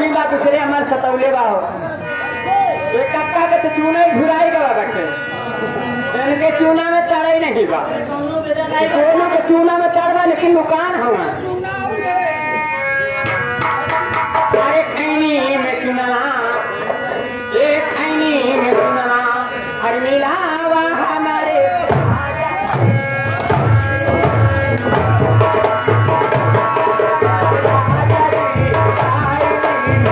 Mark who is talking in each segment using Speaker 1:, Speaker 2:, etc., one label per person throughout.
Speaker 1: दूसरे हमारे सतौले बा हो एक कक्का के तो चूना ही घुराई गवा रखे इनके चूना में चढ़ाई नहीं बा। दोनों के चूना में चढ़वा लेकिन दुकान हुआ। अरे खैनी में चुनला एक खैनी में चुनला हर मिलावा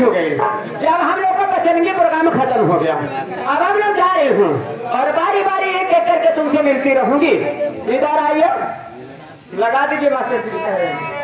Speaker 1: हो गई जब हम लोग का पचनगी प्रोग्राम खत्म हो गया, अब हम लोग जा रहे हूँ और बारी बारी एक एक करके तुमसे मिलती रहूँगी। इधर आइए। लगा दीजिए जी